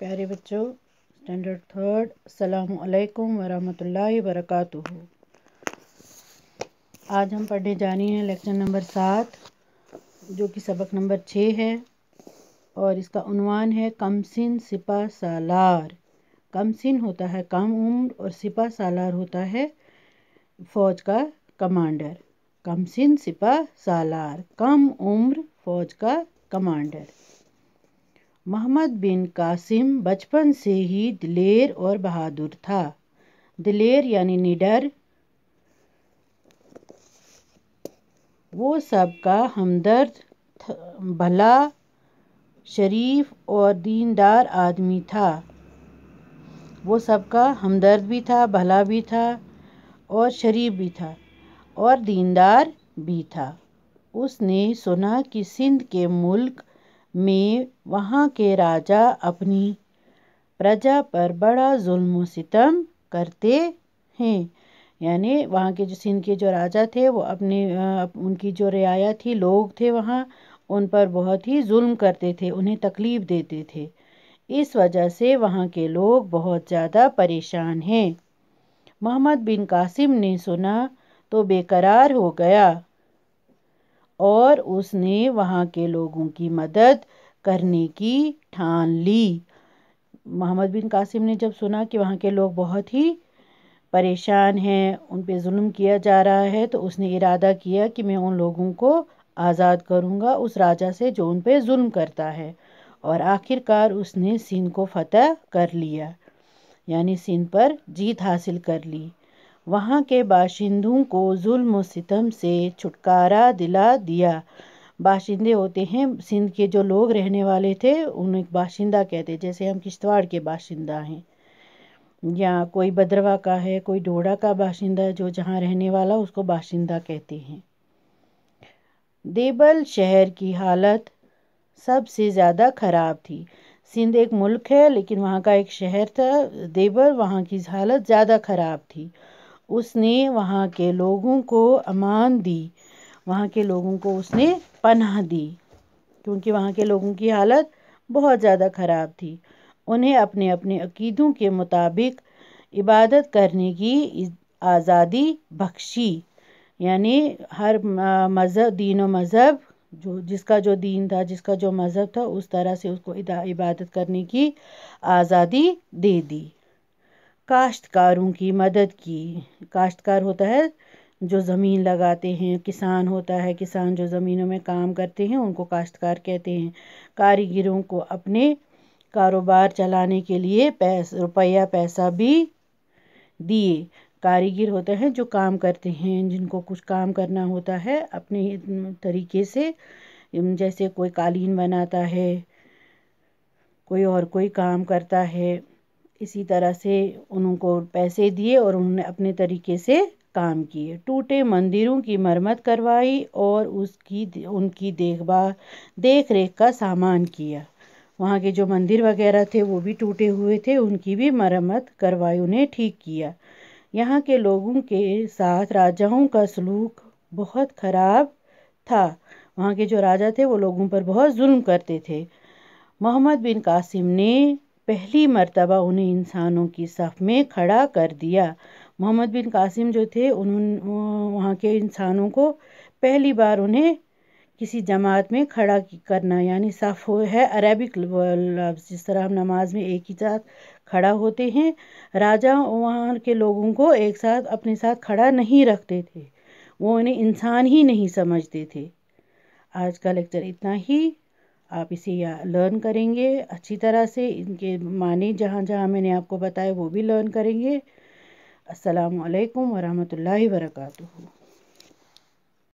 प्यारे बच्चों standard third असलकुम वरहमतुल्लाहि वरकatuh आज हम पढ़ने जा रहे हैं लेक्चर नंबर सात, जो कि सबक नंबर छः है, और इसका उन्वान है कमसिन सिपा सालार। कमसिन होता है कम उम्र और सिपा सालार होता है फ़ौज का कमांडर कमसिन सिपा सालार, कम उम्र फ़ौज का कमांडर मोहम्मद बिन कासिम बचपन से ही दिलेर और बहादुर था। दिलेर यानी निडर। वो सबका हमदर्द भला, शरीफ और दीनदार आदमी था। वो सबका हमदर्द भी था, भला भी था और शरीफ भी था और दीनदार भी था। उसने सुना कि सिंध के मुल्क में वहाँ के राजा अपनी प्रजा पर बड़ा जुल्म सितम करते हैं। यानी वहाँ के जो सिंध के जो राजा थे, वो अपने उनकी जो रियाया थी, लोग थे वहाँ, उन पर बहुत ही जुल्म करते थे, उन्हें तकलीफ़ देते थे। इस वजह से वहाँ के लोग बहुत ज़्यादा परेशान हैं। मोहम्मद बिन कासिम ने सुना तो बेकरार हो गया। और उसने वहाँ के लोगों की मदद करने की ठान ली। मोहम्मद बिन कासिम ने जब सुना कि वहाँ के लोग बहुत ही परेशान हैं, उन पर जुल्म किया जा रहा है तो उसने इरादा किया कि मैं उन लोगों को आज़ाद करूँगा, उस राजा से जो उन पर जुल्म करता है। और आखिरकार उसने सिंध को फतह कर लिया, यानी सिंध पर जीत हासिल कर ली। वहाँ के बाशिंदों को जुल्म सितम से छुटकारा दिला दिया। बाशिंदे होते हैं सिंध के जो लोग रहने वाले थे, उन्हें एक बाशिंदा कहते जैसे हम किश्तवाड़ के बाशिंदा हैं। या कोई बद्रवा का है, कोई डोडा का बाशिंदा जो जहाँ रहने वाला उसको बाशिंदा कहते हैं। देबल शहर की हालत सबसे ज़्यादा ख़राब थी। सिंध एक मुल्क है, लेकिन वहाँ का एक शहर था देबल वहाँ की हालत ज़्यादा ख़राब थी। उसने वहाँ के लोगों को अमान दी। वहाँ के लोगों को उसने पनाह दी, क्योंकि वहाँ के लोगों की हालत बहुत ज़्यादा ख़राब थी। उन्हें अपने अपने अकीदों के मुताबिक इबादत करने की आज़ादी बख्शी, यानी हर मज़हब, दीन व मज़हब जो, जिसका जो दीन था, जिसका जो मज़हब था, उस तरह से उसको इबादत करने की आज़ादी दे दी। काश्तकारों की मदद की। काश्तकार होता है जो ज़मीन लगाते हैं, किसान होता है, किसान जो ज़मीनों में काम करते हैं, उनको काश्तकार कहते हैं। कारीगरों को अपने कारोबार चलाने के लिए पैस, रुपया पैसा भी दिए। कारीगर होते हैं जो काम करते हैं, जिनको कुछ काम करना होता है, अपने तरीके से जैसे कोई कालीन बनाता है, कोई और कोई काम करता है। इसी तरह से उनको पैसे दिए और उन्होंने अपने तरीके से काम किए। टूटे मंदिरों की मरम्मत करवाई और उसकी उनकी देखभाल देख रेख का सामान किया। वहाँ के जो मंदिर वगैरह थे, वो भी टूटे हुए थे, उनकी भी मरम्मत करवाई उन्हें ठीक किया। यहाँ के लोगों के साथ राजाओं का सलूक बहुत ख़राब था। वहाँ के जो राजा थे, वो लोगों पर बहुत जुल्म करते थे। मोहम्मद बिन कासिम ने पहली मर्तबा उन्हें इंसानों की सफ़ में खड़ा कर दिया। मोहम्मद बिन कासिम जो थे, उन्होंने वहाँ के इंसानों को पहली बार उन्हें किसी जमात में खड़ा करना, यानी सफ़ है, अरबिक लफ्ज़, जिस तरह हम नमाज़ में एक ही साथ खड़ा होते हैं, राजा वहाँ के लोगों को एक साथ, अपने साथ खड़ा नहीं रखते थे। वो उन्हें इंसान ही नहीं समझते थे। आज का लेक्चर इतना ही। आप इसे लर्न करेंगे, अच्छी तरह से इनके माने जहाँ जहाँ मैंने आपको बताया वो भी लर्न करेंगे। असलकम वालेकुम वर्का